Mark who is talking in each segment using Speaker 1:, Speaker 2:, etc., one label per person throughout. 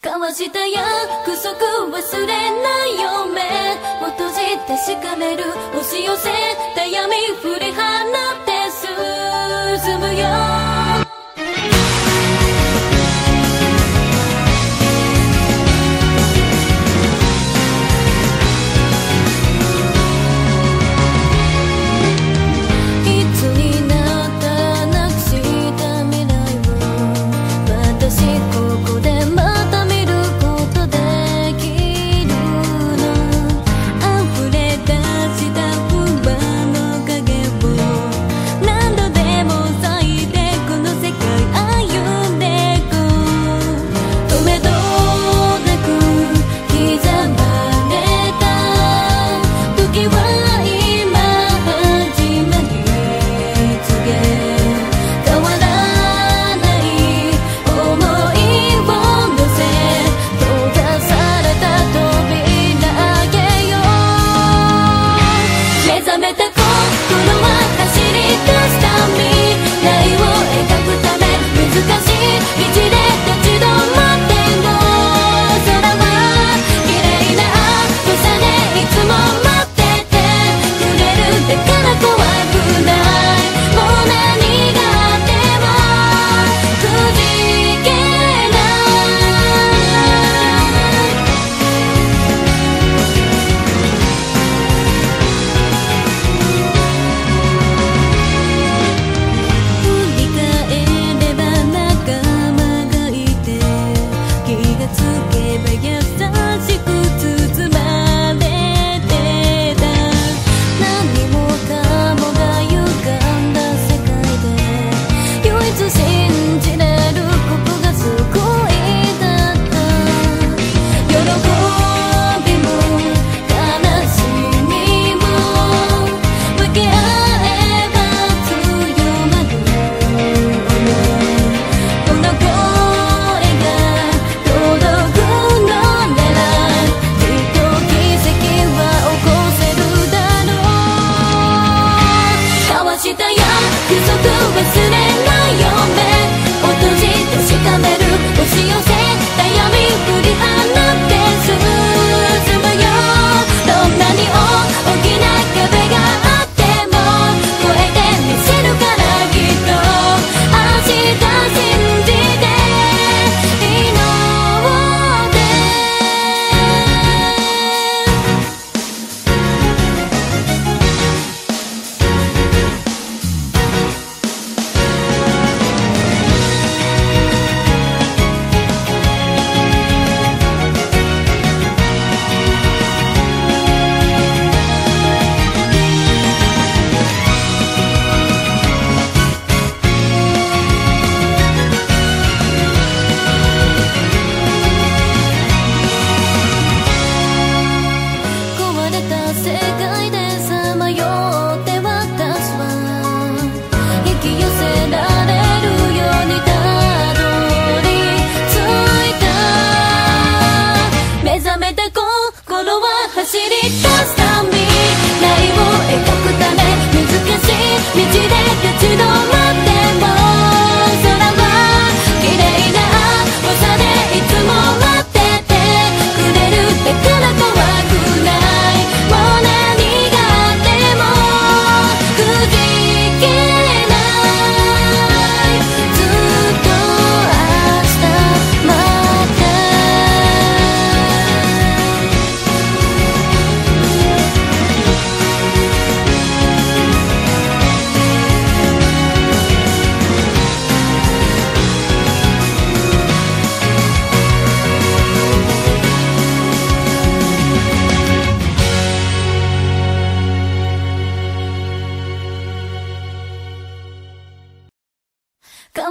Speaker 1: 交わした約束忘れないよ目を閉じしかめる。押し寄せた闇振り放って進むよ。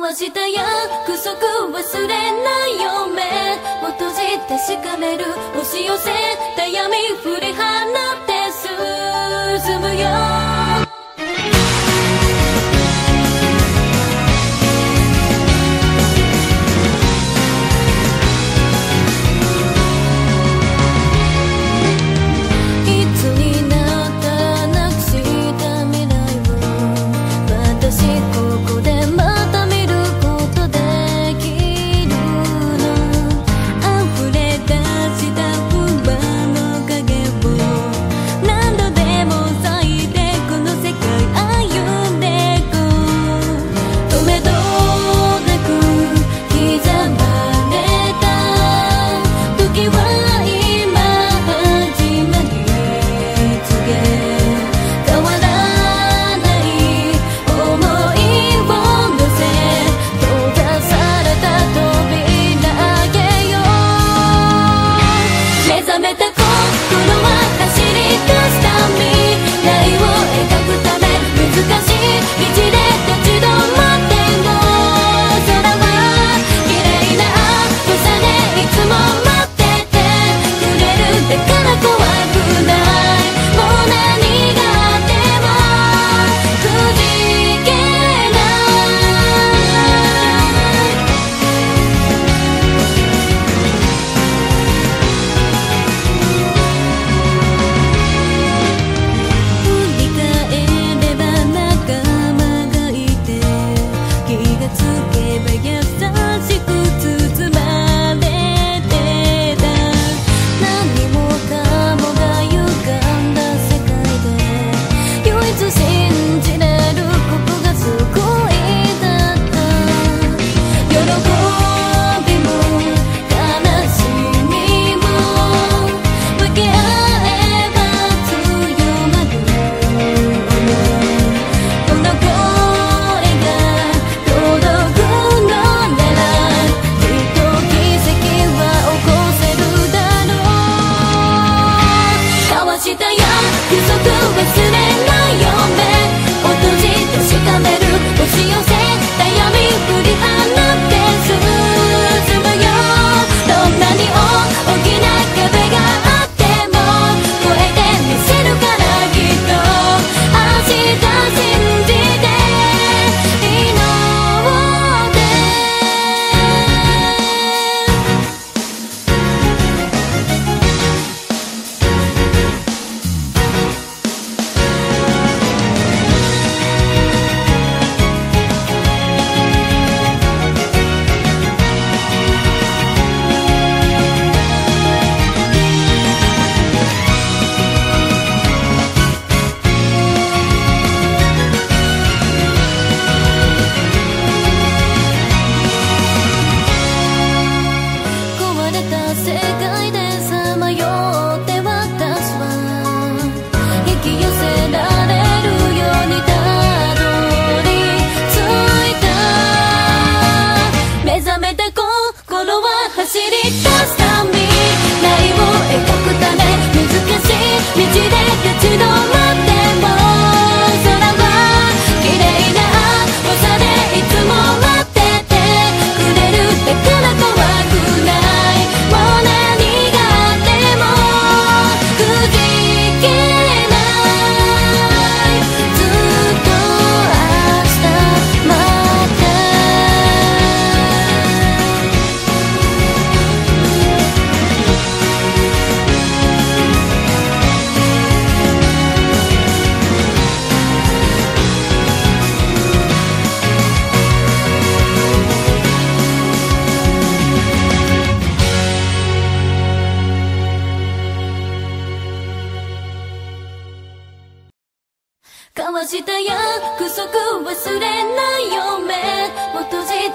Speaker 1: わし約束忘れないよ目を閉じ確かめる。押し寄せた闇振り放って進むよ。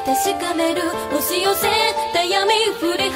Speaker 1: 確かめる押し寄せた闇触れ